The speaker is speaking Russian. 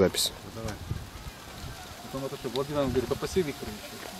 запись. Давай. Потом это что, Владимир говорит, попроси Викторовича.